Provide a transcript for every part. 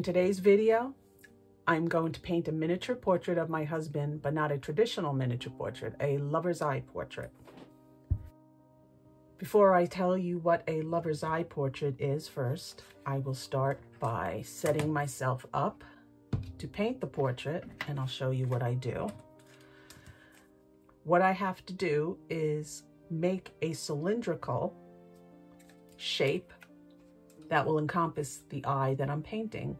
In today's video, I'm going to paint a miniature portrait of my husband, but not a traditional miniature portrait, a lover's eye portrait. Before I tell you what a lover's eye portrait is first, I will start by setting myself up to paint the portrait, and I'll show you what I do. What I have to do is make a cylindrical shape that will encompass the eye that I'm painting.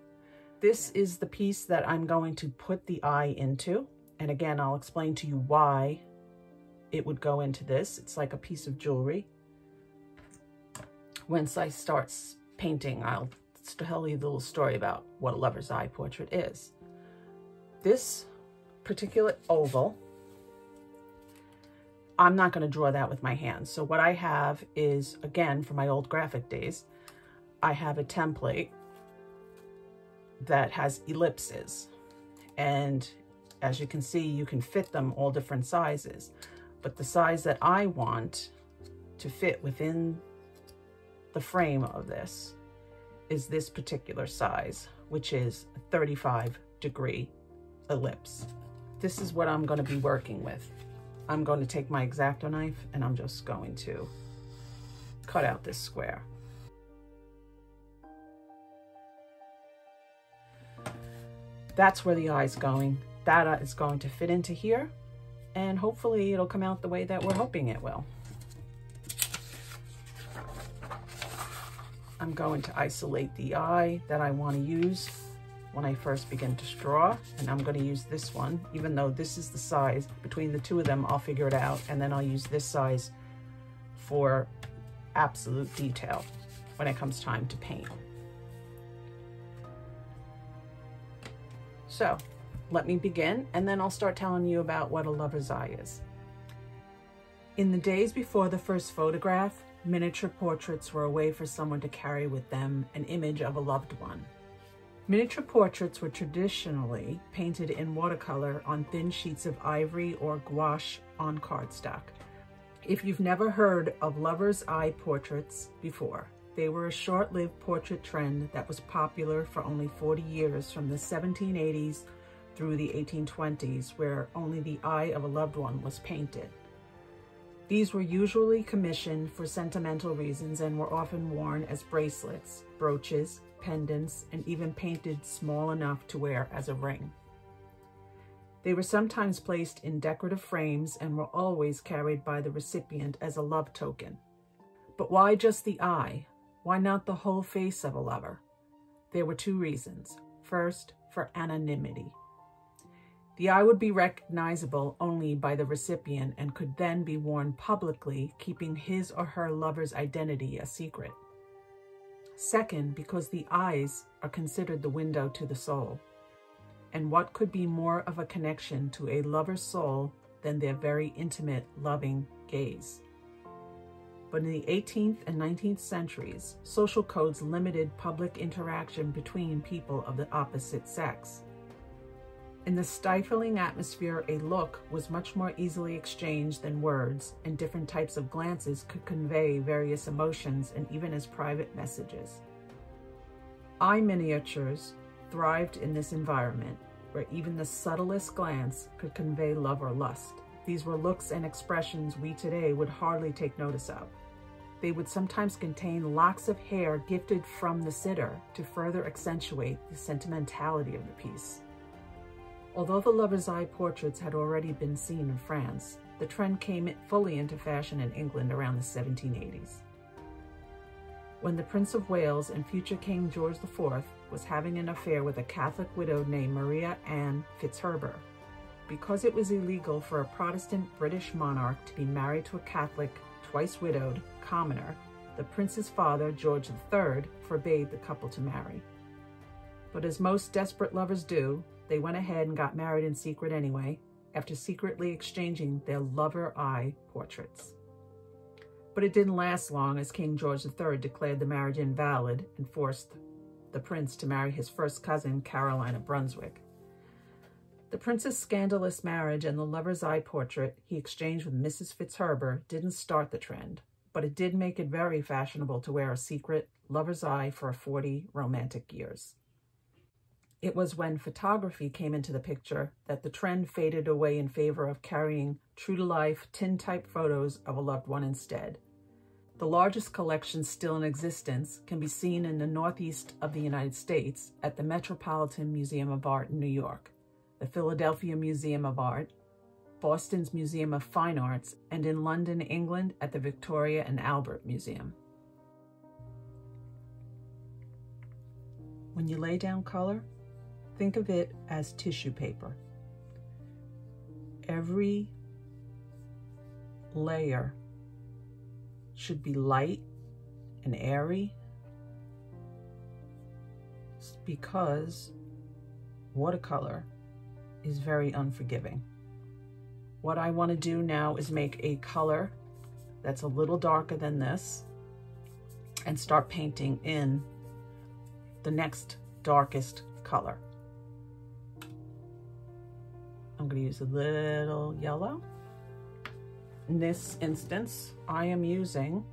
This is the piece that I'm going to put the eye into. And again, I'll explain to you why it would go into this. It's like a piece of jewelry. Once I start painting, I'll tell you the little story about what a lover's eye portrait is. This particular oval, I'm not going to draw that with my hands. So what I have is, again, from my old graphic days, I have a template that has ellipses. And as you can see, you can fit them all different sizes. But the size that I want to fit within the frame of this is this particular size, which is 35 degree ellipse. This is what I'm gonna be working with. I'm going to take my X-Acto knife and I'm just going to cut out this square. That's where the eye is going. That is going to fit into here and hopefully it'll come out the way that we're hoping it will. I'm going to isolate the eye that I want to use when I first begin to draw and I'm going to use this one even though this is the size between the two of them I'll figure it out and then I'll use this size for absolute detail when it comes time to paint. So let me begin and then I'll start telling you about what a lover's eye is. In the days before the first photograph, miniature portraits were a way for someone to carry with them an image of a loved one. Miniature portraits were traditionally painted in watercolor on thin sheets of ivory or gouache on cardstock. If you've never heard of lover's eye portraits before, they were a short-lived portrait trend that was popular for only 40 years from the 1780s through the 1820s, where only the eye of a loved one was painted. These were usually commissioned for sentimental reasons and were often worn as bracelets, brooches, pendants, and even painted small enough to wear as a ring. They were sometimes placed in decorative frames and were always carried by the recipient as a love token. But why just the eye? Why not the whole face of a lover? There were two reasons. First, for anonymity. The eye would be recognizable only by the recipient and could then be worn publicly, keeping his or her lover's identity a secret. Second, because the eyes are considered the window to the soul. And what could be more of a connection to a lover's soul than their very intimate, loving gaze? But in the 18th and 19th centuries, social codes limited public interaction between people of the opposite sex. In the stifling atmosphere, a look was much more easily exchanged than words, and different types of glances could convey various emotions and even as private messages. Eye miniatures thrived in this environment, where even the subtlest glance could convey love or lust. These were looks and expressions we today would hardly take notice of. They would sometimes contain locks of hair gifted from the sitter to further accentuate the sentimentality of the piece. Although the lover's eye portraits had already been seen in France, the trend came fully into fashion in England around the 1780s. When the Prince of Wales and future King George IV was having an affair with a Catholic widow named Maria Anne Fitzherbert, because it was illegal for a Protestant British monarch to be married to a Catholic, twice widowed, commoner, the prince's father, George III, forbade the couple to marry. But as most desperate lovers do, they went ahead and got married in secret anyway, after secretly exchanging their lover eye portraits. But it didn't last long as King George III declared the marriage invalid and forced the prince to marry his first cousin, Caroline of Brunswick. The prince's scandalous marriage and the lover's eye portrait he exchanged with Mrs. Fitzherbert didn't start the trend, but it did make it very fashionable to wear a secret lover's eye for 40 romantic years. It was when photography came into the picture that the trend faded away in favor of carrying true-to-life tin-type photos of a loved one instead. The largest collection still in existence can be seen in the northeast of the United States at the Metropolitan Museum of Art in New York, the Philadelphia Museum of Art, Boston's Museum of Fine Arts, and in London, England at the Victoria and Albert Museum. When you lay down color, think of it as tissue paper. Every layer should be light and airy because watercolor is very unforgiving. What I want to do now is make a color that's a little darker than this and start painting in the next darkest color. I'm going to use a little yellow. In this instance, I am using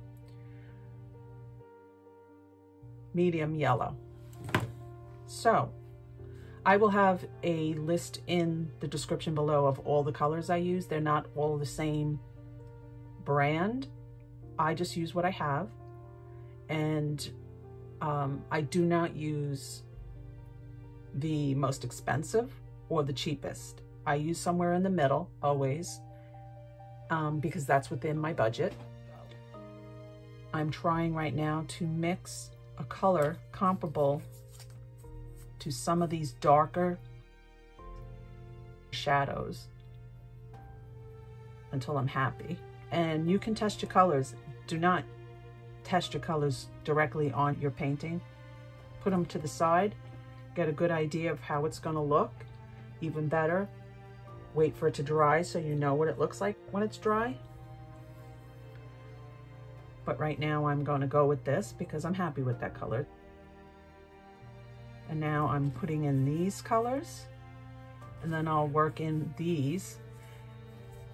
medium yellow. So I will have a list in the description below of all the colors I use. They're not all the same brand. I just use what I have. And um, I do not use the most expensive or the cheapest. I use somewhere in the middle always um, because that's within my budget. I'm trying right now to mix a color comparable to some of these darker shadows until I'm happy. And you can test your colors. Do not test your colors directly on your painting. Put them to the side, get a good idea of how it's gonna look. Even better, wait for it to dry so you know what it looks like when it's dry. But right now I'm gonna go with this because I'm happy with that color. And now I'm putting in these colors and then I'll work in these.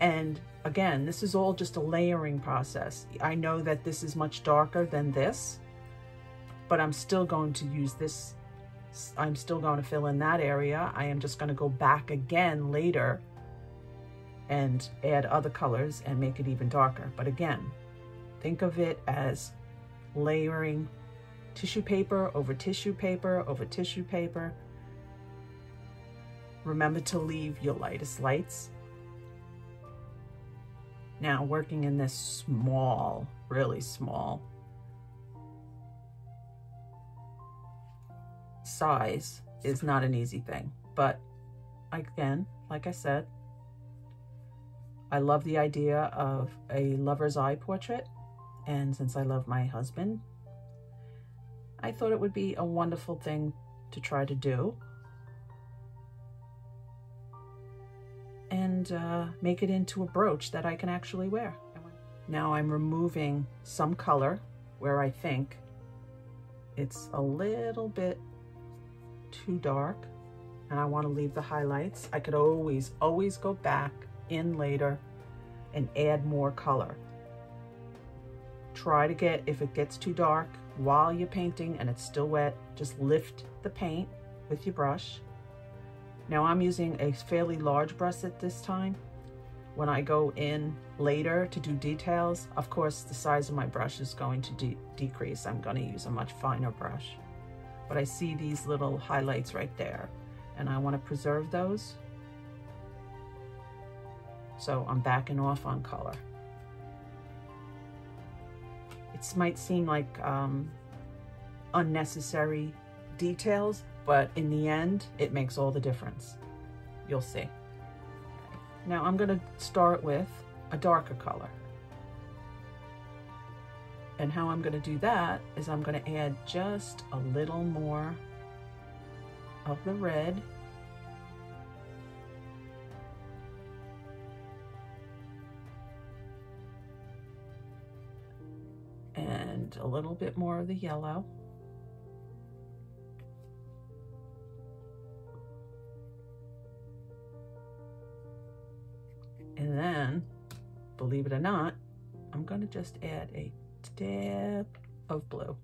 And again, this is all just a layering process. I know that this is much darker than this, but I'm still going to use this. I'm still going to fill in that area. I am just going to go back again later and add other colors and make it even darker. But again, think of it as layering tissue paper over tissue paper over tissue paper. Remember to leave your lightest lights. Now working in this small, really small size is not an easy thing. But again, like I said, I love the idea of a lover's eye portrait. And since I love my husband, I thought it would be a wonderful thing to try to do. And uh, make it into a brooch that I can actually wear. Now I'm removing some color where I think it's a little bit too dark and I want to leave the highlights. I could always, always go back in later and add more color. Try to get, if it gets too dark, while you're painting and it's still wet, just lift the paint with your brush. Now I'm using a fairly large brush at this time. When I go in later to do details, of course, the size of my brush is going to de decrease. I'm going to use a much finer brush. But I see these little highlights right there, and I want to preserve those. So I'm backing off on color. It might seem like um, unnecessary details, but in the end, it makes all the difference. You'll see. Now I'm gonna start with a darker color. And how I'm gonna do that is I'm gonna add just a little more of the red a little bit more of the yellow. And then, believe it or not, I'm going to just add a dab of blue.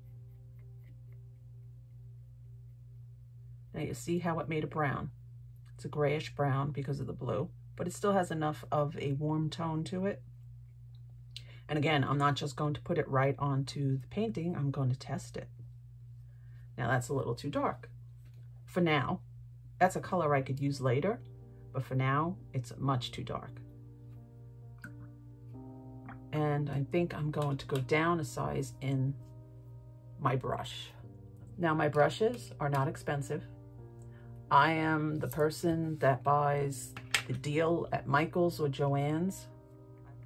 Now you see how it made a brown. It's a grayish brown because of the blue, but it still has enough of a warm tone to it. And again, I'm not just going to put it right onto the painting, I'm going to test it. Now that's a little too dark. For now, that's a color I could use later, but for now, it's much too dark. And I think I'm going to go down a size in my brush. Now my brushes are not expensive. I am the person that buys the deal at Michael's or Joann's.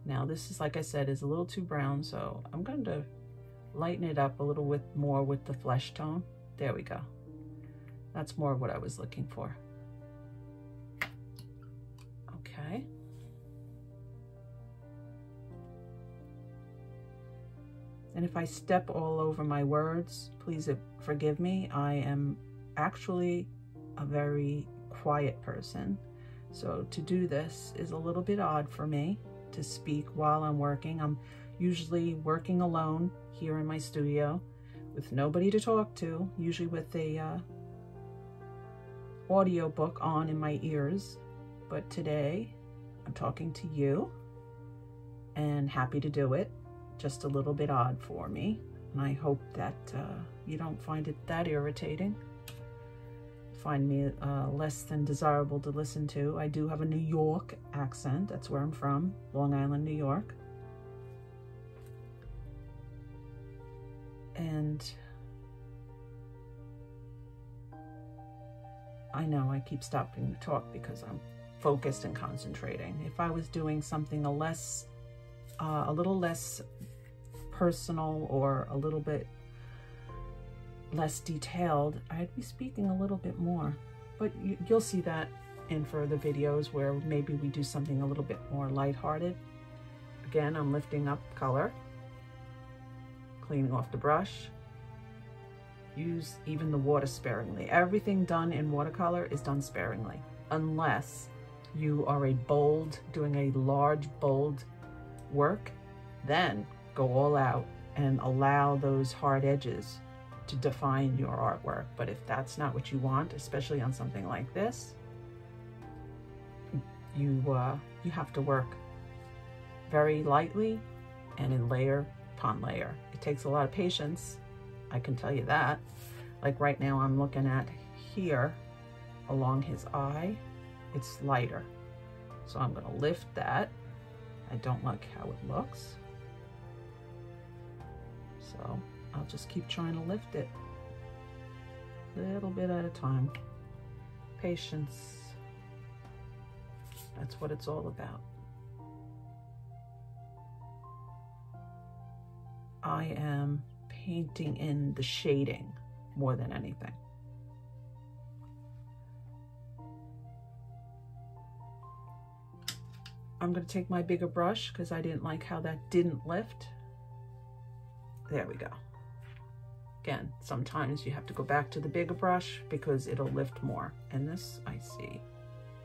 Now this is, like I said, is a little too brown, so I'm going to lighten it up a little with more with the flesh tone. There we go. That's more what I was looking for. Okay. And if I step all over my words, please forgive me. I am actually a very quiet person. So to do this is a little bit odd for me to speak while I'm working. I'm usually working alone here in my studio with nobody to talk to, usually with a uh, audio book on in my ears. But today I'm talking to you and happy to do it. Just a little bit odd for me. And I hope that uh, you don't find it that irritating find me uh, less than desirable to listen to. I do have a New York accent. That's where I'm from, Long Island, New York. And I know I keep stopping to talk because I'm focused and concentrating. If I was doing something a less, uh, a little less personal or a little bit less detailed, I'd be speaking a little bit more. But you, will see that in further videos where maybe we do something a little bit more lighthearted. Again, I'm lifting up color, cleaning off the brush. Use even the water sparingly. Everything done in watercolor is done sparingly, unless you are a bold, doing a large, bold work, then go all out and allow those hard edges to define your artwork. But if that's not what you want, especially on something like this, you, uh, you have to work very lightly and in layer upon layer. It takes a lot of patience, I can tell you that. Like right now I'm looking at here along his eye, it's lighter. So I'm gonna lift that. I don't like how it looks. So I'll just keep trying to lift it. A little bit at a time. Patience. That's what it's all about. I am painting in the shading more than anything. I'm going to take my bigger brush because I didn't like how that didn't lift. There we go. Again, sometimes you have to go back to the bigger brush because it'll lift more. And this, I see,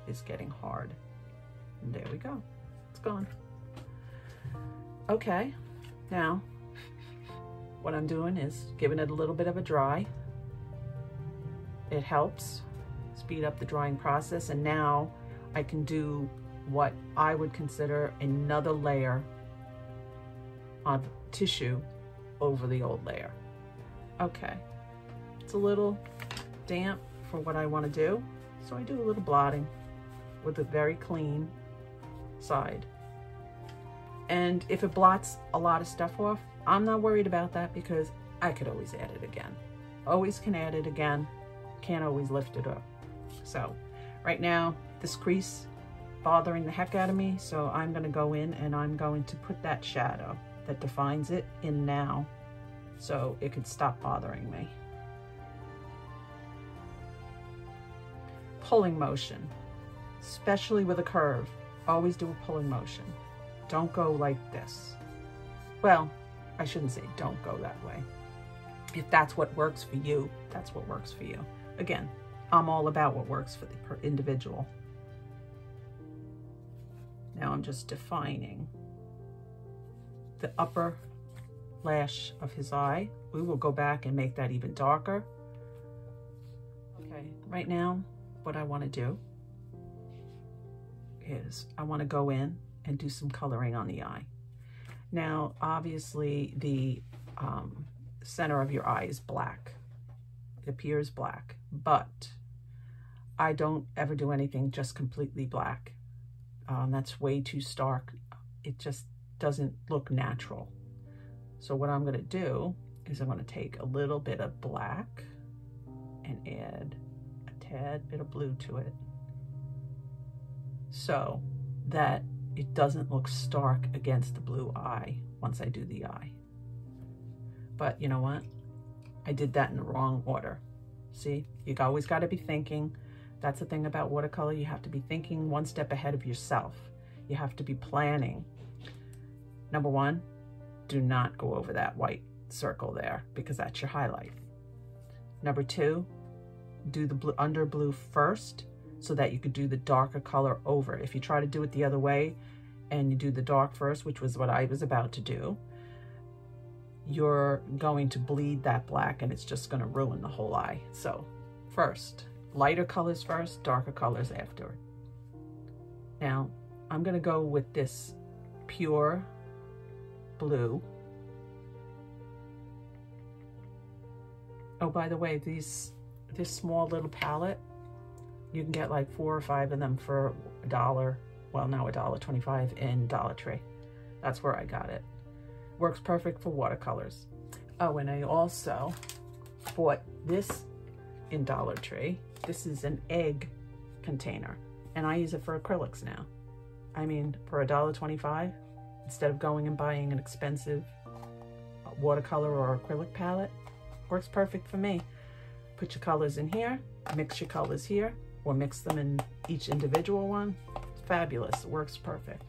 is getting hard. And there we go. It's gone. Okay, now what I'm doing is giving it a little bit of a dry. It helps speed up the drying process. And now I can do what I would consider another layer of tissue over the old layer. Okay, it's a little damp for what I want to do. So I do a little blotting with a very clean side. And if it blots a lot of stuff off, I'm not worried about that because I could always add it again. Always can add it again. Can't always lift it up. So right now, this crease bothering the heck out of me. So I'm going to go in and I'm going to put that shadow that defines it in now so it could stop bothering me. Pulling motion, especially with a curve, always do a pulling motion. Don't go like this. Well, I shouldn't say don't go that way. If that's what works for you, that's what works for you. Again, I'm all about what works for the individual. Now I'm just defining the upper lash of his eye. We will go back and make that even darker. Okay, right now, what I want to do is I want to go in and do some coloring on the eye. Now, obviously, the um, center of your eye is black. It appears black, but I don't ever do anything just completely black. Um, that's way too stark. It just doesn't look natural. So what I'm gonna do is I'm gonna take a little bit of black and add a tad bit of blue to it so that it doesn't look stark against the blue eye once I do the eye. But you know what? I did that in the wrong order. See, you always got to be thinking. That's the thing about watercolor. You have to be thinking one step ahead of yourself. You have to be planning. Number one, do not go over that white circle there because that's your highlight. Number two, do the blue, under blue first so that you could do the darker color over. If you try to do it the other way and you do the dark first, which was what I was about to do, you're going to bleed that black and it's just going to ruin the whole eye. So first, lighter colors first, darker colors after. Now, I'm going to go with this pure blue. Oh, by the way, these this small little palette you can get like four or five of them for a dollar. Well, now a dollar 25 in Dollar Tree. That's where I got it. Works perfect for watercolors. Oh, and I also bought this in Dollar Tree. This is an egg container and I use it for acrylics now. I mean, for a dollar 25, instead of going and buying an expensive watercolor or acrylic palette, works perfect for me. Put your colors in here, mix your colors here, or mix them in each individual one. It's fabulous, it works perfect.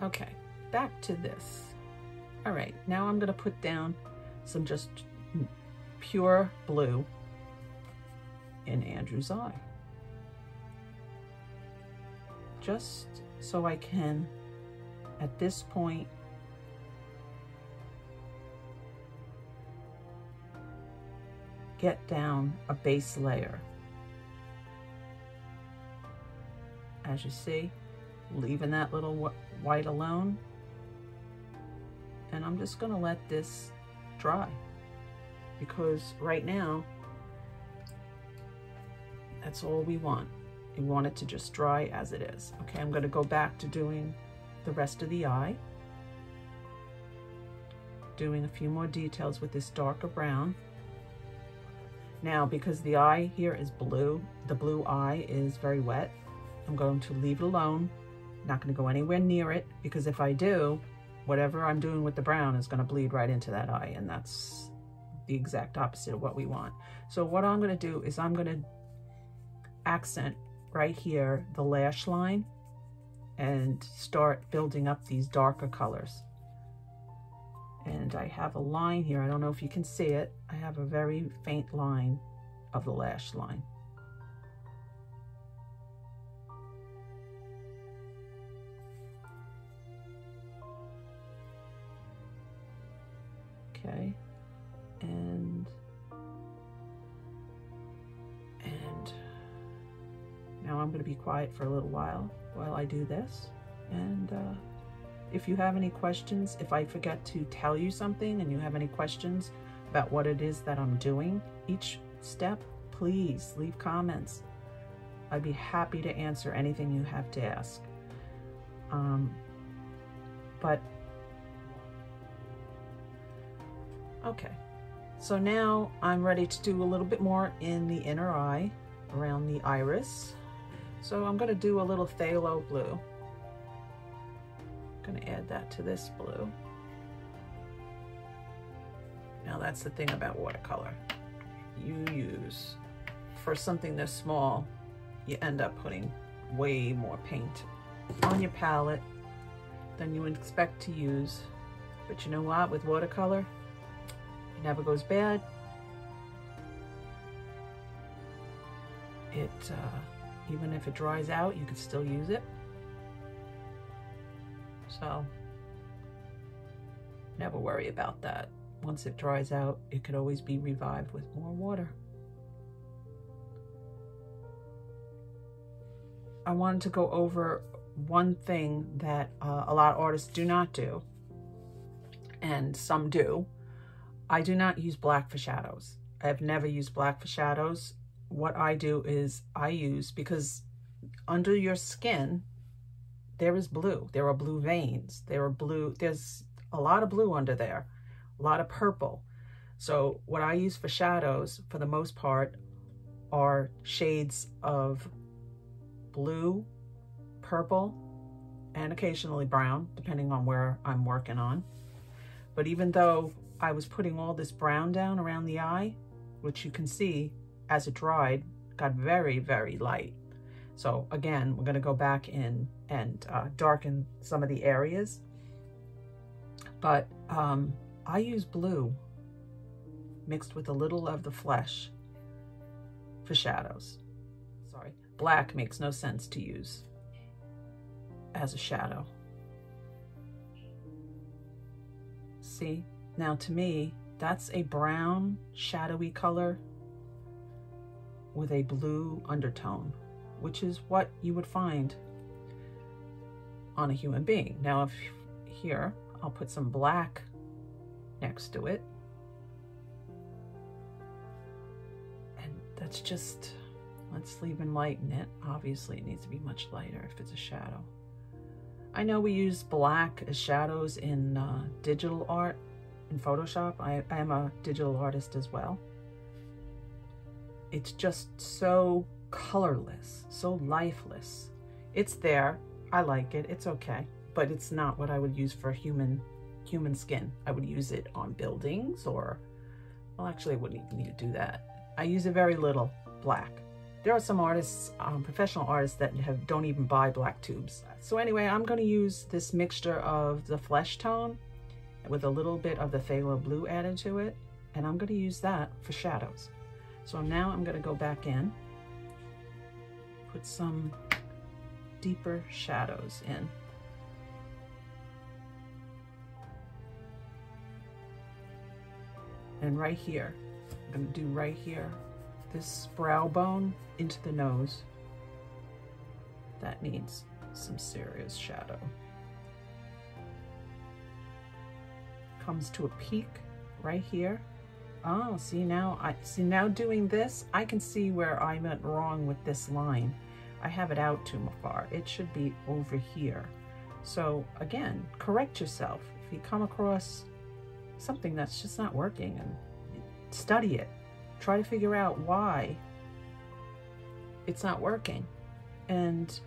Okay, back to this. All right, now I'm gonna put down some just pure blue in Andrew's eye. Just so I can, at this point, get down a base layer. As you see, leaving that little white alone. And I'm just gonna let this dry because right now, that's all we want. We want it to just dry as it is. Okay, I'm gonna go back to doing the rest of the eye. Doing a few more details with this darker brown. Now, because the eye here is blue, the blue eye is very wet, I'm going to leave it alone. Not going to go anywhere near it because if I do, whatever I'm doing with the brown is going to bleed right into that eye and that's the exact opposite of what we want. So what I'm going to do is I'm going to accent right here the lash line and start building up these darker colors. And I have a line here. I don't know if you can see it. I have a very faint line of the lash line. Okay. And now I'm going to be quiet for a little while while I do this. And uh, if you have any questions, if I forget to tell you something and you have any questions about what it is that I'm doing each step, please leave comments. I'd be happy to answer anything you have to ask. Um, but, okay. So now I'm ready to do a little bit more in the inner eye, around the iris. So I'm gonna do a little phthalo blue. I'm Gonna add that to this blue. Now that's the thing about watercolor. You use, for something this small, you end up putting way more paint on your palette than you would expect to use. But you know what, with watercolor, it never goes bad. It, uh, even if it dries out, you can still use it. So never worry about that. Once it dries out, it could always be revived with more water. I wanted to go over one thing that uh, a lot of artists do not do, and some do. I do not use black for shadows. I have never used black for shadows. What I do is I use, because under your skin, there is blue. There are blue veins. There are blue, there's a lot of blue under there, a lot of purple. So what I use for shadows, for the most part, are shades of blue, purple, and occasionally brown, depending on where I'm working on. But even though I was putting all this brown down around the eye, which you can see as it dried, got very, very light. So again, we're gonna go back in and uh, darken some of the areas. But um, I use blue mixed with a little of the flesh for shadows. Sorry, black makes no sense to use as a shadow. See, now to me, that's a brown shadowy color with a blue undertone, which is what you would find on a human being. Now, if here, I'll put some black next to it. And that's just, let's leave and lighten it. Obviously, it needs to be much lighter if it's a shadow. I know we use black as shadows in uh, digital art, in Photoshop. I, I am a digital artist as well. It's just so colorless, so lifeless. It's there. I like it. It's okay. But it's not what I would use for human human skin. I would use it on buildings or, well, actually I wouldn't even need to do that. I use it very little black. There are some artists, um, professional artists that have don't even buy black tubes. So anyway, I'm going to use this mixture of the flesh tone with a little bit of the phthalo blue added to it. And I'm going to use that for shadows. So now I'm going to go back in, put some deeper shadows in. And right here, I'm going to do right here, this brow bone into the nose. That needs some serious shadow. Comes to a peak right here. Oh, see now, I see now doing this, I can see where I went wrong with this line. I have it out too far. It should be over here. So again, correct yourself. If you come across something that's just not working and study it. Try to figure out why it's not working. And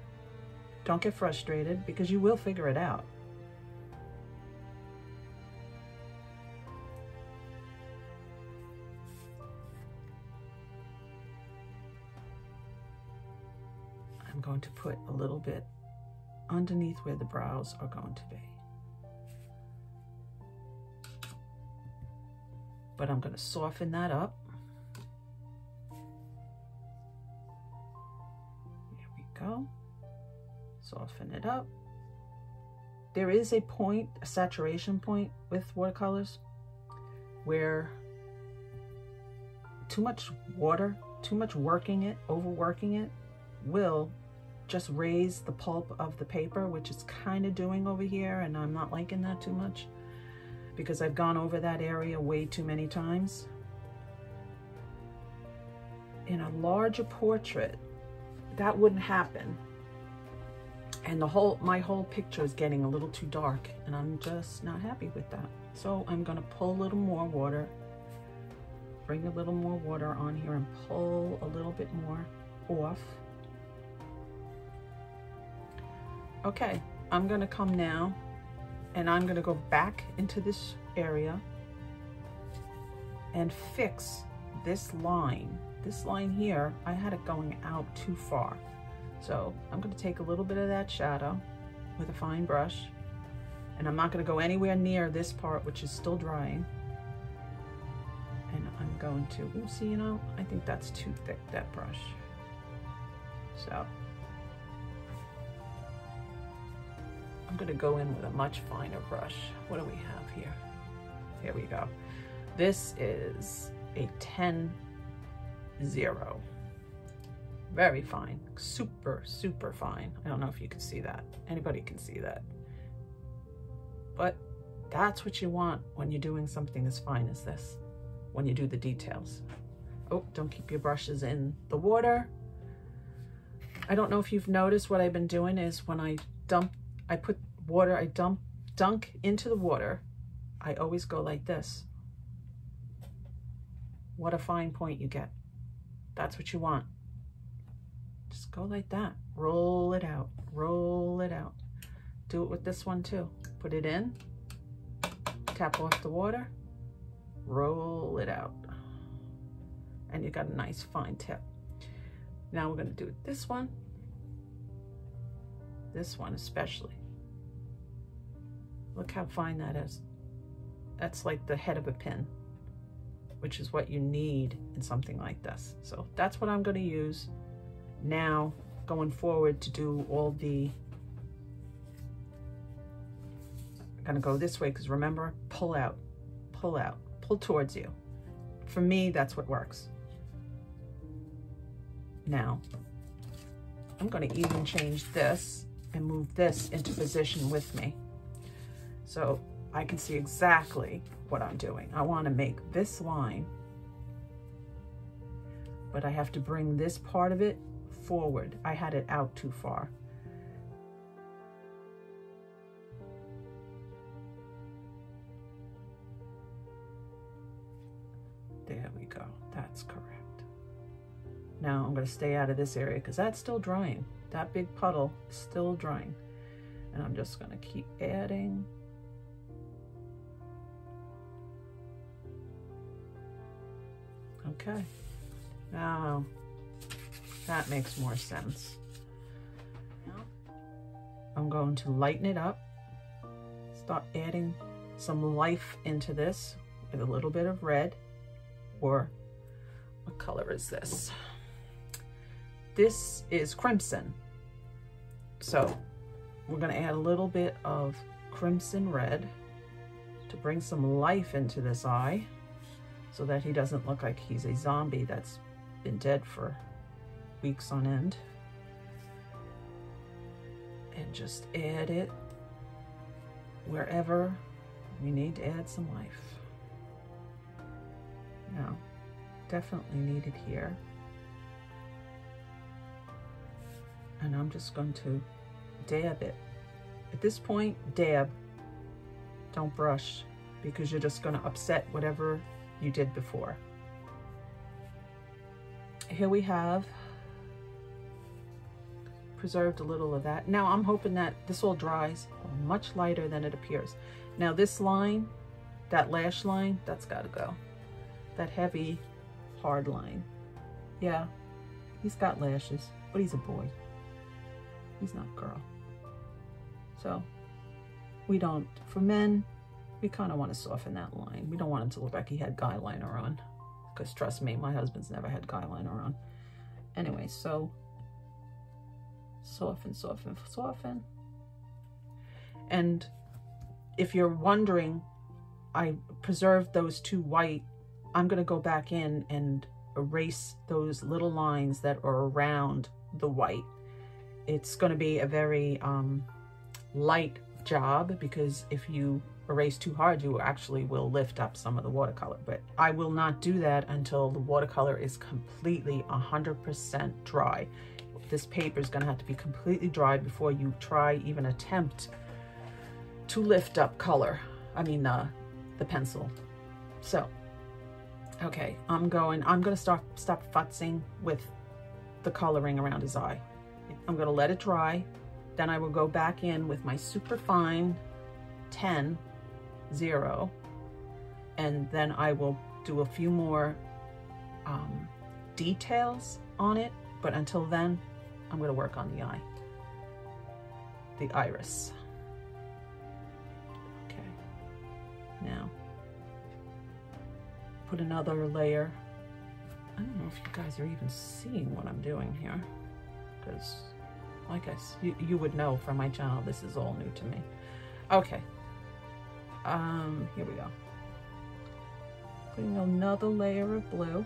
don't get frustrated because you will figure it out. I'm going to put a little bit underneath where the brows are going to be. but I'm going to soften that up. Here we go. Soften it up. There is a point, a saturation point with watercolors where too much water, too much working it, overworking it will just raise the pulp of the paper, which it's kind of doing over here, and I'm not liking that too much because I've gone over that area way too many times. In a larger portrait, that wouldn't happen. And the whole, my whole picture is getting a little too dark and I'm just not happy with that. So I'm gonna pull a little more water, bring a little more water on here and pull a little bit more off. Okay, I'm gonna come now and I'm gonna go back into this area and fix this line. This line here, I had it going out too far. So I'm gonna take a little bit of that shadow with a fine brush and I'm not gonna go anywhere near this part, which is still drying. And I'm going to, ooh, see, you know, I think that's too thick, that brush. So I'm gonna go in with a much finer brush. What do we have here? Here we go. This is a 10 0. very fine, super, super fine. I don't know if you can see that. Anybody can see that. But that's what you want when you're doing something as fine as this, when you do the details. Oh, don't keep your brushes in the water. I don't know if you've noticed what I've been doing is when I dump, I put water, I dump, dunk into the water, I always go like this. What a fine point you get. That's what you want. Just go like that. Roll it out. Roll it out. Do it with this one too. Put it in. Tap off the water. Roll it out. And you got a nice fine tip. Now we're going to do this one. This one especially. Look how fine that is. That's like the head of a pin, which is what you need in something like this. So that's what I'm going to use now going forward to do all the I'm gonna go this way because remember pull out pull out pull towards you for me that's what works now I'm going to even change this and move this into position with me so I can see exactly what I'm doing I want to make this line but I have to bring this part of it forward. I had it out too far. There we go. That's correct. Now I'm going to stay out of this area because that's still drying. That big puddle is still drying. And I'm just going to keep adding. Okay. Now that makes more sense. I'm going to lighten it up, start adding some life into this with a little bit of red, or what color is this? This is crimson. So we're gonna add a little bit of crimson red to bring some life into this eye so that he doesn't look like he's a zombie that's been dead for weeks on end. And just add it wherever we need to add some life. Now, definitely needed here. And I'm just going to dab it. At this point, dab. Don't brush because you're just going to upset whatever you did before. Here we have preserved a little of that. Now I'm hoping that this all dries much lighter than it appears. Now this line, that lash line, that's gotta go. That heavy, hard line. Yeah, he's got lashes, but he's a boy. He's not a girl. So we don't, for men, we kind of want to soften that line. We don't want him to look like he had guy liner on. Because trust me, my husband's never had guy liner on. Anyway, so soften, soften, soften. And if you're wondering, I preserved those two white. I'm going to go back in and erase those little lines that are around the white. It's going to be a very um, light job because if you erase too hard, you actually will lift up some of the watercolor. But I will not do that until the watercolor is completely 100% dry this paper is going to have to be completely dry before you try even attempt to lift up color. I mean, uh, the pencil. So, okay, I'm going, I'm going to start, stop futzing with the coloring around his eye. I'm going to let it dry. Then I will go back in with my super fine 10, 0, and then I will do a few more um, details on it. But until then, I'm going to work on the eye, the iris. Okay, now put another layer. I don't know if you guys are even seeing what I'm doing here because like I, you, you would know from my channel, this is all new to me. Okay, um, here we go. Putting another layer of blue.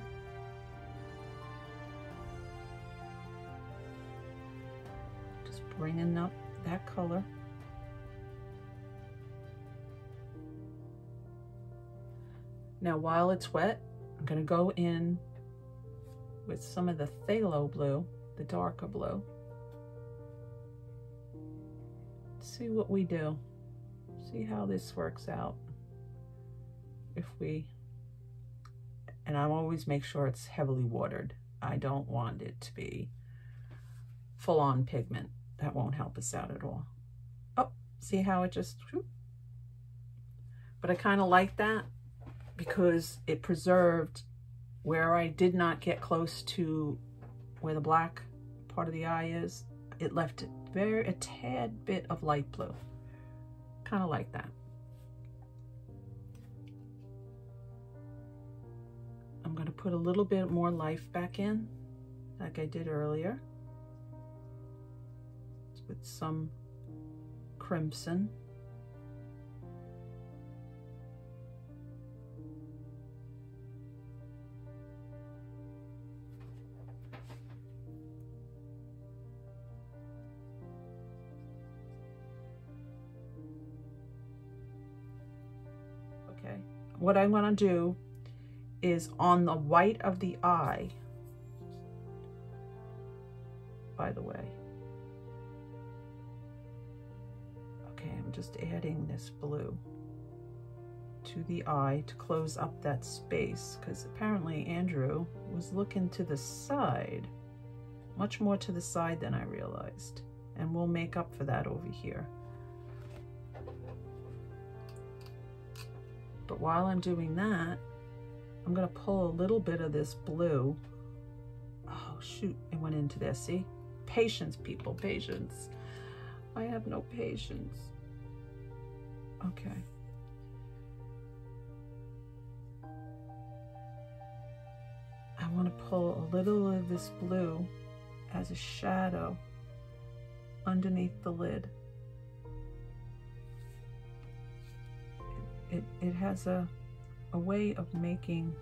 Just bringing up that color. Now while it's wet, I'm going to go in with some of the phthalo blue, the darker blue. See what we do. See how this works out. If we, and I always make sure it's heavily watered. I don't want it to be full on pigment. That won't help us out at all. Oh, see how it just, whoop. but I kind of like that because it preserved where I did not get close to where the black part of the eye is. It left it very, a tad bit of light blue. Kind of like that. I'm going to put a little bit more life back in, like I did earlier, with some crimson. What I'm gonna do is on the white of the eye, by the way. Okay, I'm just adding this blue to the eye to close up that space because apparently Andrew was looking to the side, much more to the side than I realized. And we'll make up for that over here. But while I'm doing that, I'm gonna pull a little bit of this blue. Oh shoot, it went into there, see? Patience, people, patience. I have no patience. Okay. I wanna pull a little of this blue as a shadow underneath the lid. It, it, has a a way of making,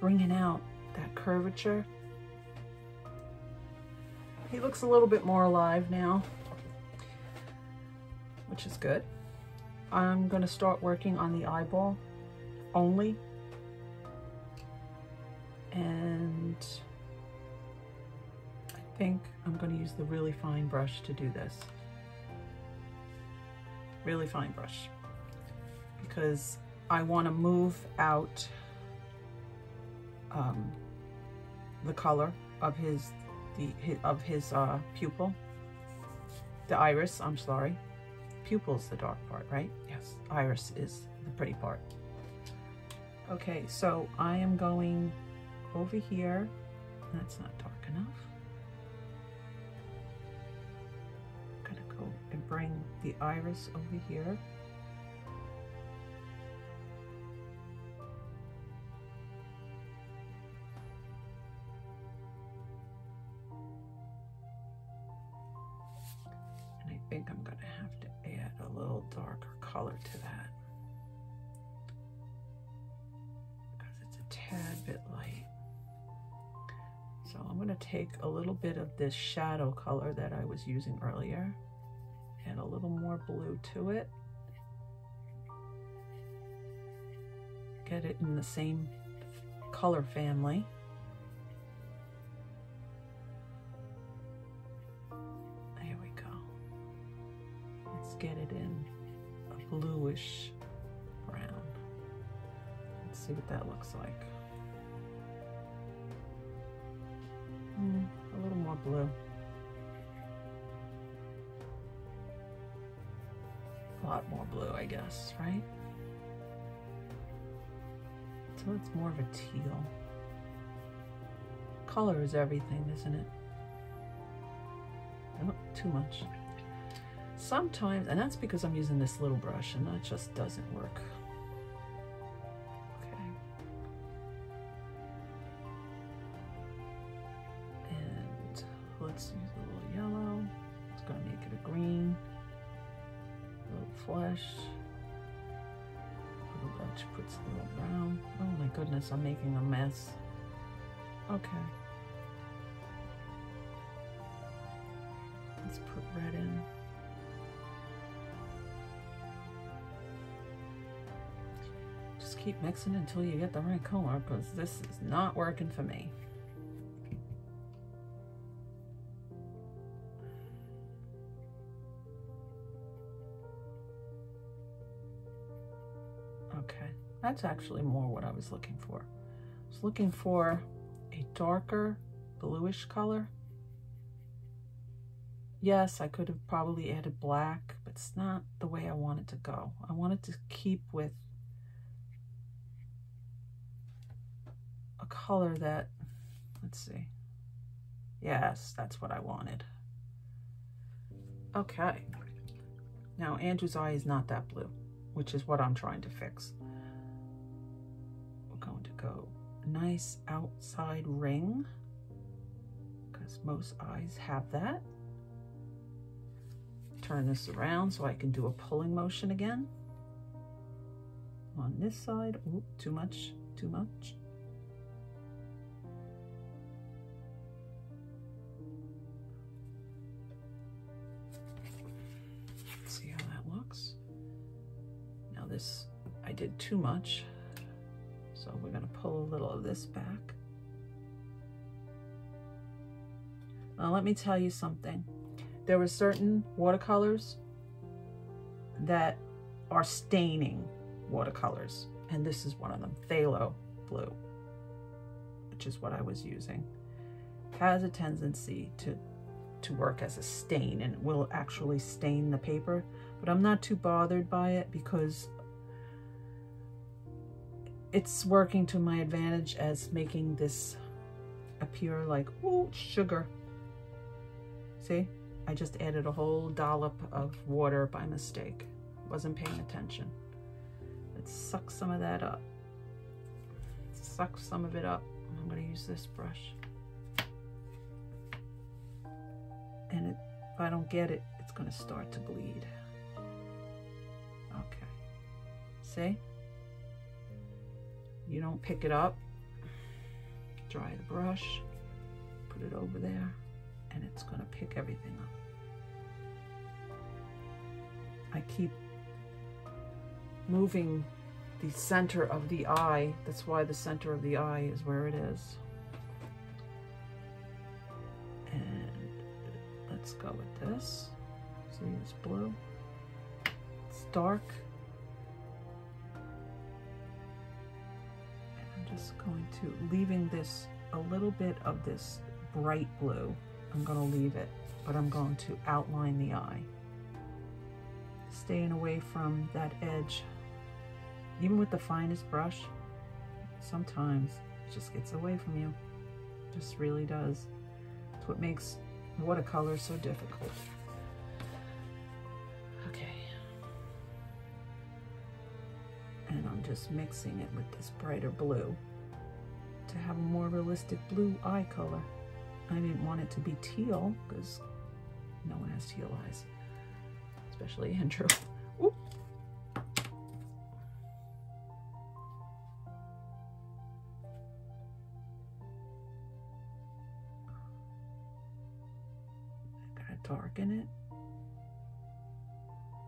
bringing out that curvature. He looks a little bit more alive now, which is good. I'm going to start working on the eyeball only. And I think I'm going to use the really fine brush to do this. Really fine brush. Because I want to move out um, the color of his the his, of his uh, pupil, the iris. I'm sorry, pupil's the dark part, right? Yes, iris is the pretty part. Okay, so I am going over here. That's not dark enough. I'm gonna go and bring the iris over here. Take a little bit of this shadow color that I was using earlier. and a little more blue to it. Get it in the same color family. There we go. Let's get it in a bluish brown. Let's see what that looks like. Blue. A lot more blue, I guess, right? So it's more of a teal. Color is everything, isn't it? Oh, too much sometimes, and that's because I'm using this little brush and that just doesn't work. A little bunch puts a little brown. Oh my goodness, I'm making a mess. Okay. Let's put red in. Just keep mixing until you get the right color because this is not working for me. That's actually more what I was looking for. I was looking for a darker bluish color. Yes, I could have probably added black, but it's not the way I wanted to go. I wanted to keep with a color that, let's see. Yes, that's what I wanted. Okay. Now, Andrew's eye is not that blue, which is what I'm trying to fix. Nice outside ring because most eyes have that. Turn this around so I can do a pulling motion again. On this side, Ooh, too much, too much. see how that looks. Now this, I did too much. So we're gonna pull a little of this back. Now let me tell you something. There were certain watercolors that are staining watercolors. And this is one of them, Phthalo blue, which is what I was using. Has a tendency to, to work as a stain and will actually stain the paper, but I'm not too bothered by it because it's working to my advantage as making this appear like, oh, sugar. See, I just added a whole dollop of water by mistake. Wasn't paying attention. Let's suck some of that up. Suck some of it up. I'm gonna use this brush. And it, if I don't get it, it's gonna start to bleed. Okay, see? You don't pick it up, dry the brush, put it over there, and it's gonna pick everything up. I keep moving the center of the eye. That's why the center of the eye is where it is. And let's go with this. See, it's blue. It's dark. Just going to, leaving this, a little bit of this bright blue. I'm gonna leave it, but I'm going to outline the eye. Staying away from that edge. Even with the finest brush, sometimes it just gets away from you. It just really does. It's what makes watercolor so difficult. Just mixing it with this brighter blue to have a more realistic blue eye color. I didn't want it to be teal because no one has teal eyes, especially Andrew. Oop. I gotta darken it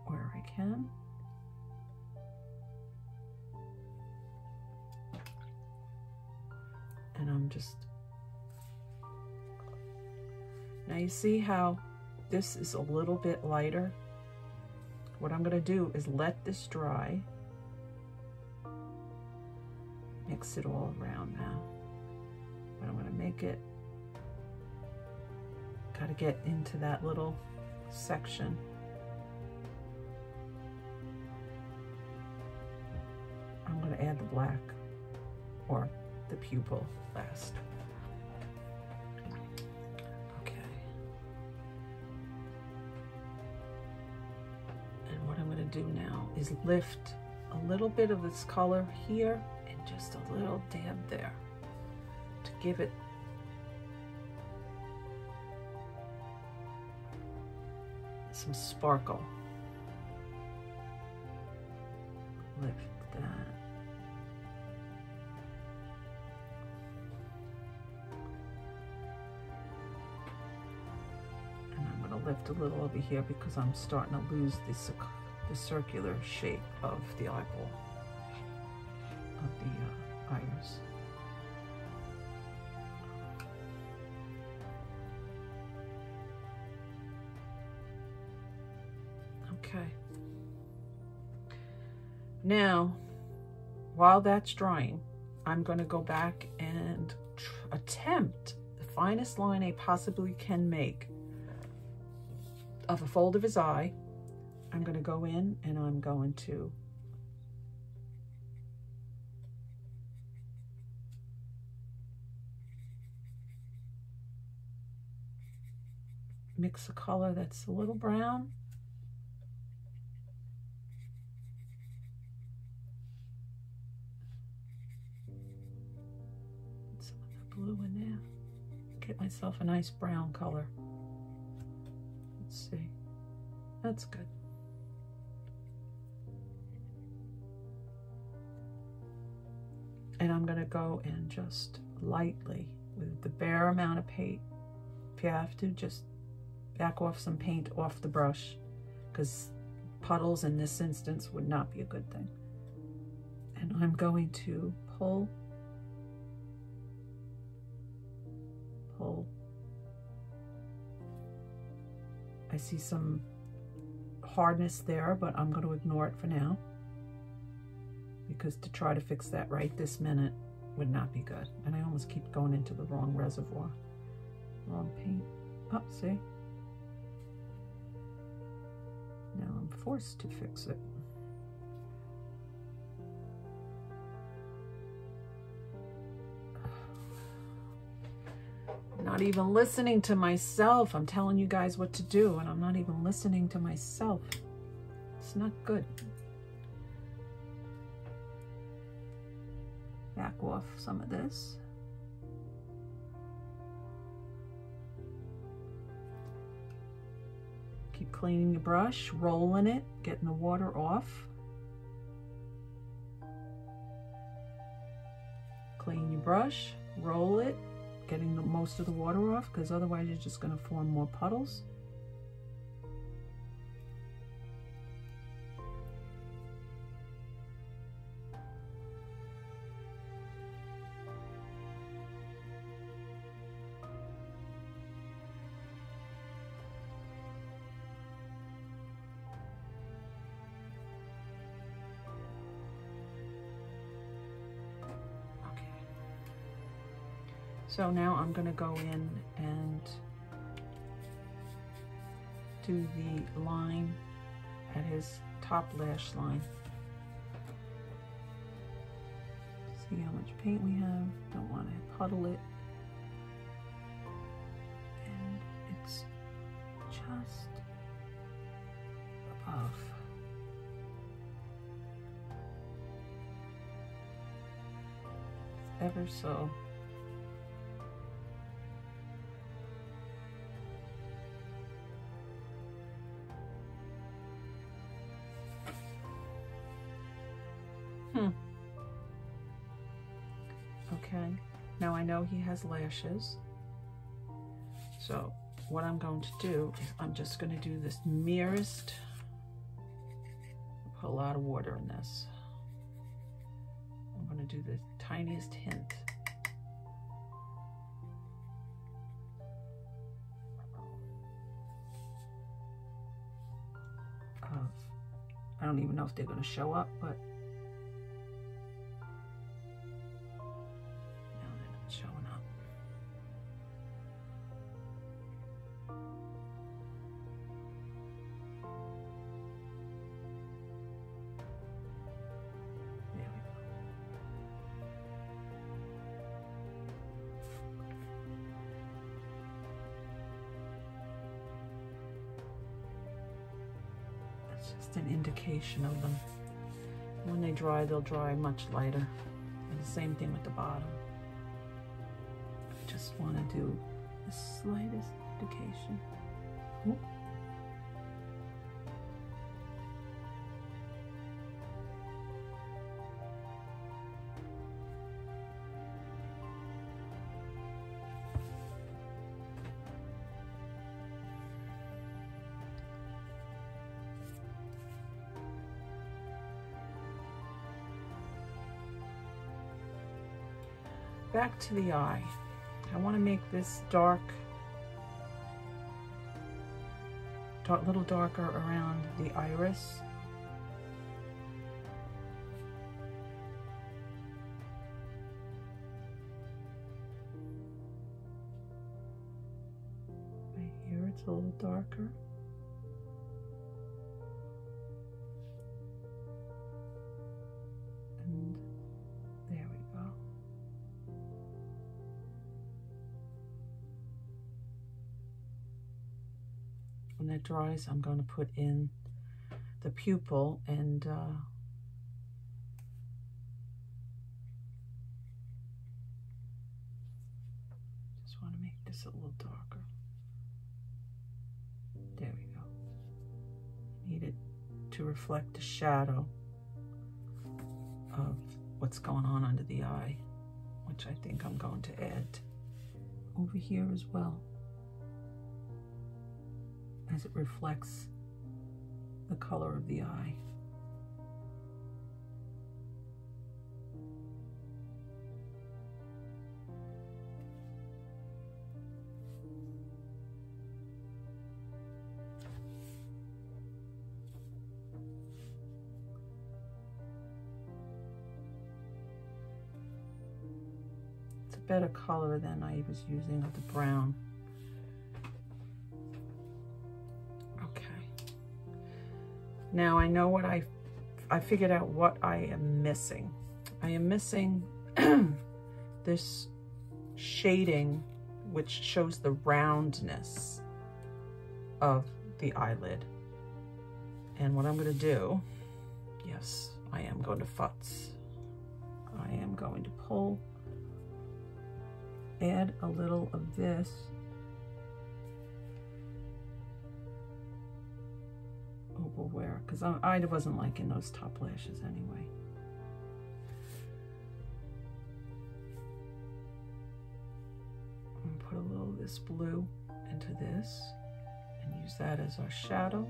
where I can. Just now you see how this is a little bit lighter? What I'm gonna do is let this dry. Mix it all around now. But I'm gonna make it, gotta get into that little section. I'm gonna add the black or the pupil last. Okay. And what I'm gonna do now is lift a little bit of this color here and just a little dab there to give it some sparkle. Lift a little over here because I'm starting to lose the, the circular shape of the eyeball, of the uh, iris. Okay. Now, while that's drying, I'm going to go back and attempt the finest line I possibly can make of a fold of his eye. I'm going to go in and I'm going to mix a color that's a little brown some of the blue in there. Get myself a nice brown color. That's good. And I'm going to go and just lightly, with the bare amount of paint, if you have to, just back off some paint off the brush, because puddles in this instance would not be a good thing. And I'm going to pull pull. I see some hardness there, but I'm going to ignore it for now because to try to fix that right this minute would not be good. And I almost keep going into the wrong reservoir. Wrong paint. Oh, see? Now I'm forced to fix it. Even listening to myself. I'm telling you guys what to do, and I'm not even listening to myself. It's not good. Back off some of this. Keep cleaning your brush, rolling it, getting the water off. Clean your brush, roll it, getting most of the water off because otherwise you're just going to form more puddles. So now I'm going to go in and do the line at his top lash line. See how much paint we have. Don't want to puddle it. And it's just above. ever so has lashes. So what I'm going to do is I'm just going to do this merest, put a lot of water in this. I'm going to do the tiniest hint. Of, I don't even know if they're going to show up, but indication of them. When they dry, they'll dry much lighter. And the same thing with the bottom. I just want to do the slightest indication. Back to the eye. I want to make this dark, a little darker around the iris. Right here it's a little darker. Dries, I'm going to put in the pupil and uh, just want to make this a little darker. There we go. Need it to reflect the shadow of what's going on under the eye, which I think I'm going to add over here as well as it reflects the color of the eye. It's a better color than I was using of the brown. Now I know what I, I figured out what I am missing. I am missing this shading which shows the roundness of the eyelid. And what I'm gonna do, yes, I am going to futz. I am going to pull, add a little of this wear because I, I wasn't liking those top lashes anyway. Put a little of this blue into this and use that as our shadow.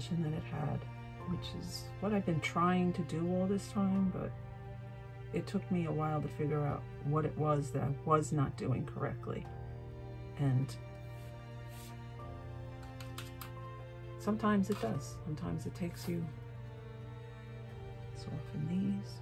Dimension than it had, which is what I've been trying to do all this time, but it took me a while to figure out what it was that I was not doing correctly. And sometimes it does. Sometimes it takes you soften these.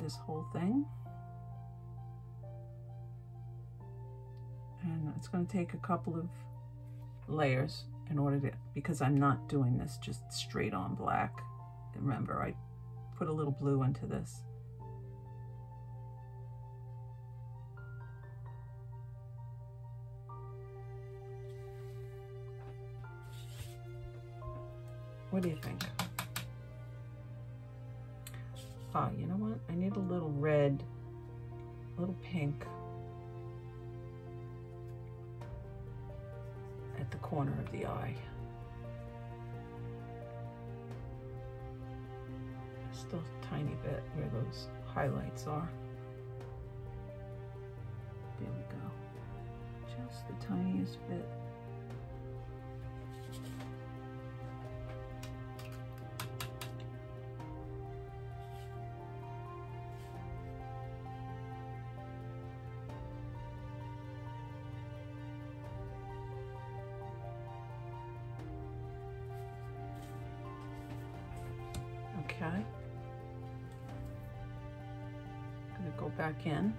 This whole thing. And it's going to take a couple of layers in order to, because I'm not doing this just straight on black. Remember, I put a little blue into this. What do you think? Oh, you know I need a little red, a little pink at the corner of the eye. Still a tiny bit where those highlights are. There we go. Just the tiniest bit. Back in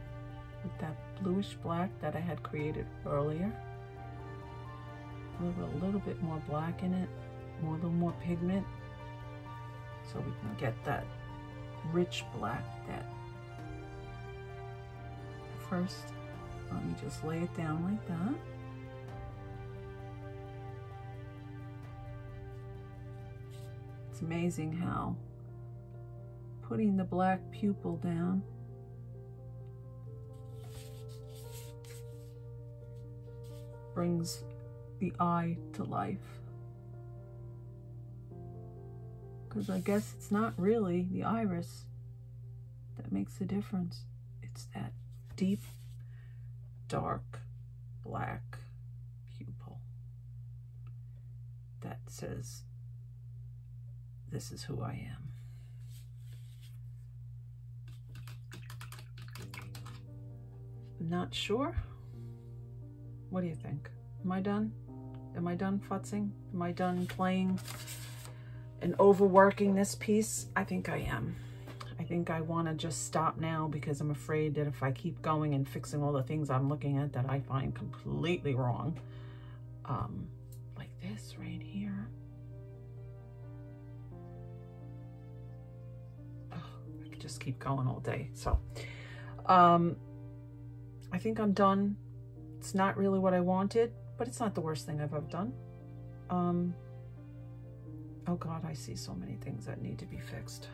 with that bluish black that I had created earlier. A little, a little bit more black in it, more, a little more pigment, so we can get that rich black that first let me just lay it down like that it's amazing how putting the black pupil down brings the eye to life because I guess it's not really the iris that makes the difference. It's that deep, dark, black pupil that says, this is who I am. Not sure? What do you think? Am I done? Am I done futzing? Am I done playing and overworking this piece? I think I am. I think I want to just stop now because I'm afraid that if I keep going and fixing all the things I'm looking at that I find completely wrong, um, like this right here. Oh, I could just keep going all day. So, um, I think I'm done. It's not really what I wanted, but it's not the worst thing I've ever done. Um, Oh God, I see so many things that need to be fixed.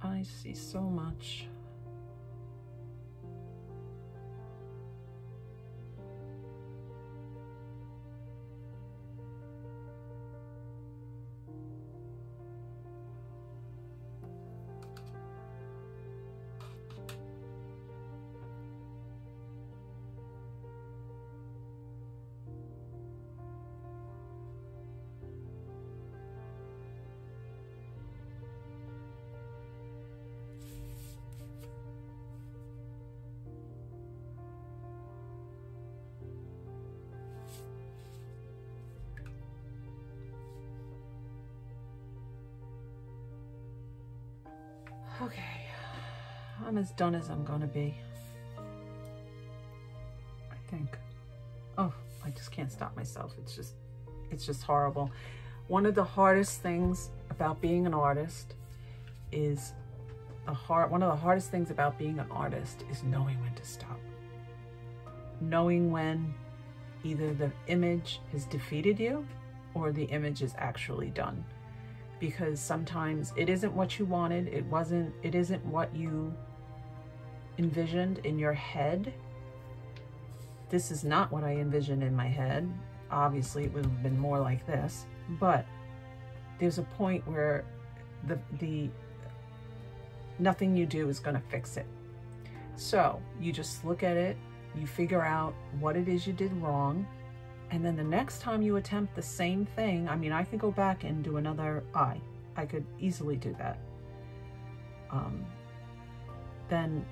I see so much. Okay, I'm as done as I'm gonna be. I think. Oh, I just can't stop myself. It's just, it's just horrible. One of the hardest things about being an artist is a hard, one of the hardest things about being an artist is knowing when to stop. Knowing when either the image has defeated you or the image is actually done because sometimes it isn't what you wanted. It wasn't, it isn't what you envisioned in your head. This is not what I envisioned in my head. Obviously, it would have been more like this, but there's a point where the, the nothing you do is going to fix it. So you just look at it, you figure out what it is you did wrong, and then the next time you attempt the same thing, I mean, I can go back and do another eye. I could easily do that. Um, then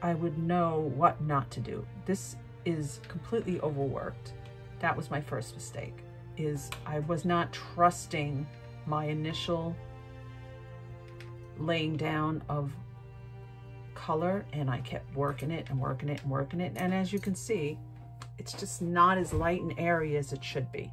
I would know what not to do. This is completely overworked. That was my first mistake, is I was not trusting my initial laying down of color and I kept working it and working it and working it. And as you can see, it's just not as light and airy as it should be.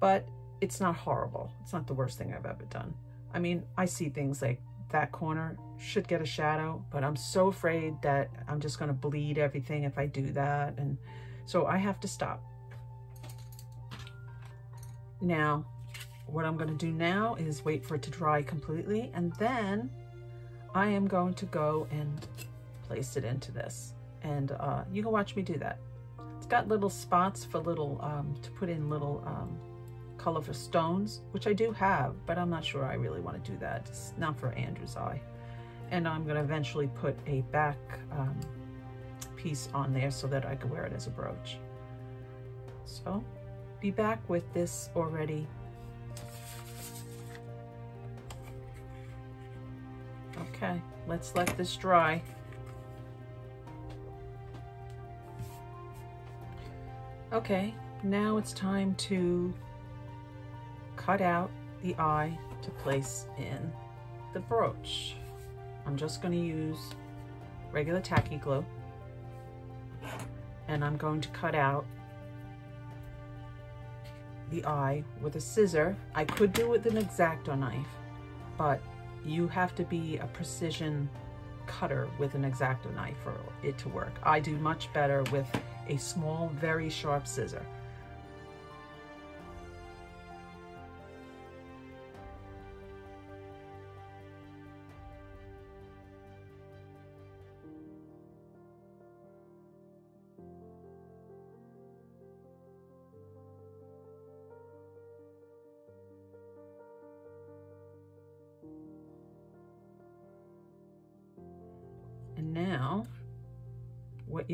But it's not horrible. It's not the worst thing I've ever done. I mean, I see things like that corner should get a shadow, but I'm so afraid that I'm just going to bleed everything if I do that. And so I have to stop. Now, what I'm going to do now is wait for it to dry completely. And then I am going to go and place it into this and uh, you can watch me do that. It's got little spots for little, um, to put in little um, colorful stones, which I do have, but I'm not sure I really want to do that. It's not for Andrew's eye. And I'm going to eventually put a back um, piece on there so that I can wear it as a brooch. So, be back with this already. Okay, let's let this dry. Okay, now it's time to cut out the eye to place in the brooch. I'm just going to use regular tacky glue and I'm going to cut out the eye with a scissor. I could do it with an X-Acto knife, but you have to be a precision cutter with an X-Acto knife for it to work. I do much better with a small, very sharp scissor.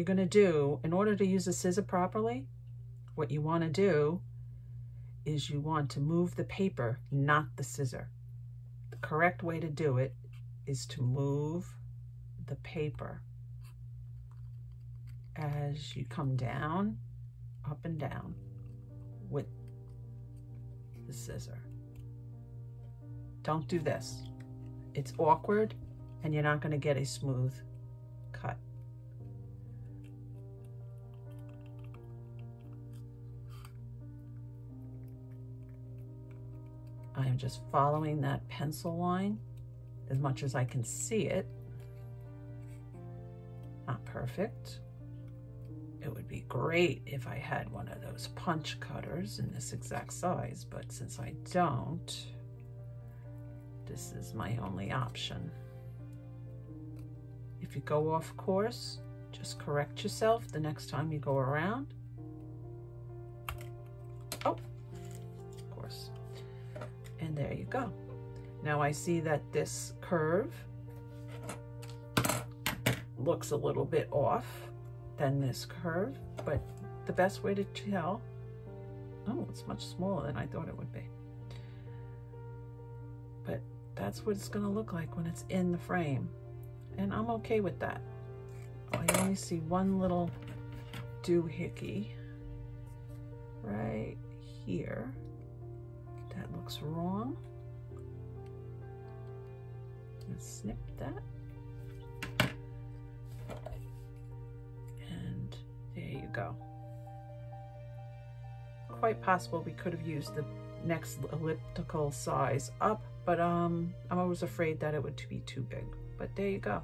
You're gonna do, in order to use a scissor properly, what you wanna do is you want to move the paper, not the scissor. The correct way to do it is to move the paper as you come down, up and down with the scissor. Don't do this. It's awkward and you're not gonna get a smooth cut. I am just following that pencil line as much as I can see it. Not perfect. It would be great if I had one of those punch cutters in this exact size, but since I don't, this is my only option. If you go off course, just correct yourself the next time you go around. And there you go. Now I see that this curve looks a little bit off than this curve, but the best way to tell, oh, it's much smaller than I thought it would be. But that's what it's gonna look like when it's in the frame and I'm okay with that. Oh, I only see one little doohickey right here. That looks wrong. Let's snip that. And there you go. Quite possible we could have used the next elliptical size up, but um, I'm always afraid that it would be too big but there you go.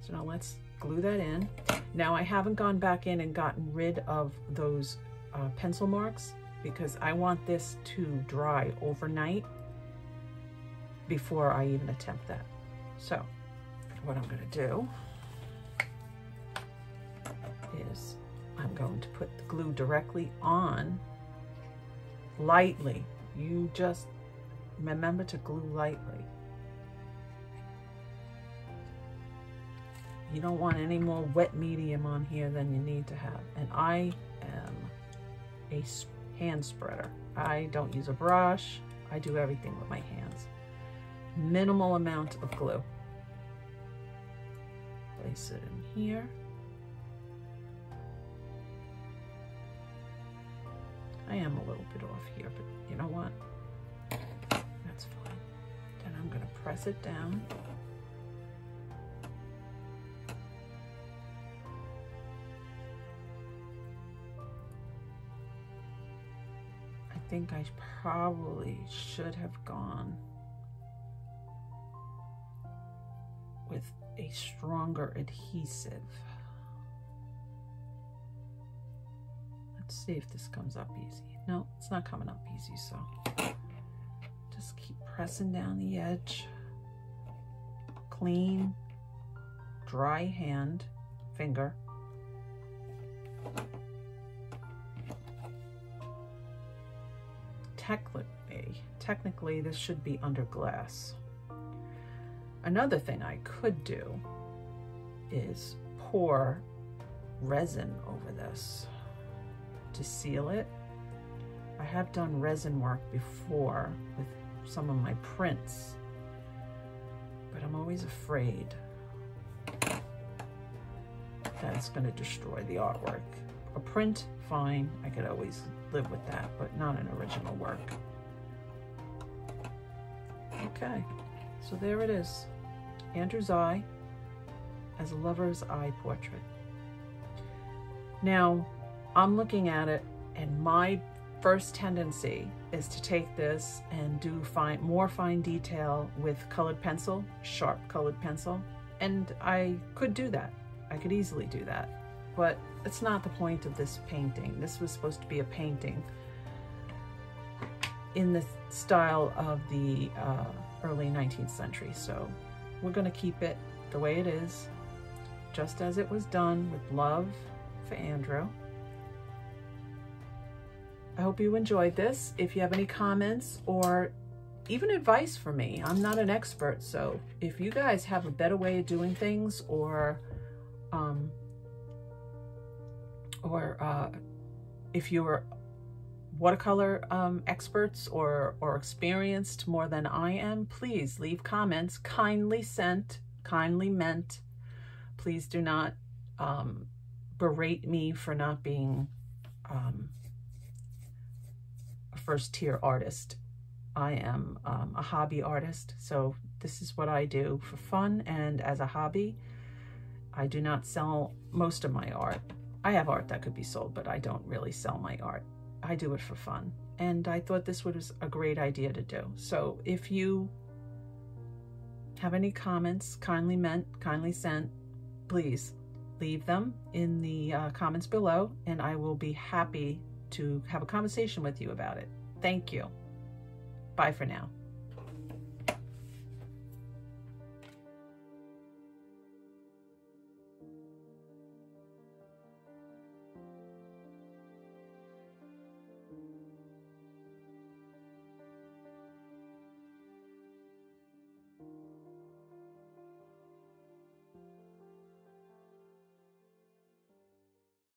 So now let's glue that in. Now I haven't gone back in and gotten rid of those uh, pencil marks because I want this to dry overnight before I even attempt that. So what I'm gonna do is I'm going to put the glue directly on lightly. You just remember to glue lightly. You don't want any more wet medium on here than you need to have. And I am a hand spreader. I don't use a brush. I do everything with my hands. Minimal amount of glue. Place it in here. I am a little bit off here, but you know what? That's fine. Then I'm gonna press it down. Think I probably should have gone with a stronger adhesive. Let's see if this comes up easy. No, it's not coming up easy, so just keep pressing down the edge. Clean, dry hand, finger. Technically, technically this should be under glass. Another thing I could do is pour resin over this to seal it. I have done resin work before with some of my prints, but I'm always afraid that it's going to destroy the artwork. A print, fine, I could always live with that, but not an original work. Okay, so there it is. Andrew's eye as a lover's eye portrait. Now, I'm looking at it and my first tendency is to take this and do fine, more fine detail with colored pencil, sharp colored pencil. And I could do that. I could easily do that. But it's not the point of this painting. This was supposed to be a painting in the style of the uh, early 19th century. So we're going to keep it the way it is, just as it was done with love for Andrew. I hope you enjoyed this. If you have any comments or even advice for me, I'm not an expert, so if you guys have a better way of doing things or um, or uh, if you're watercolor um, experts or, or experienced more than I am, please leave comments, kindly sent, kindly meant. Please do not um, berate me for not being um, a first tier artist. I am um, a hobby artist, so this is what I do for fun and as a hobby. I do not sell most of my art. I have art that could be sold, but I don't really sell my art. I do it for fun. And I thought this was a great idea to do. So if you have any comments, kindly meant, kindly sent, please leave them in the uh, comments below and I will be happy to have a conversation with you about it. Thank you. Bye for now.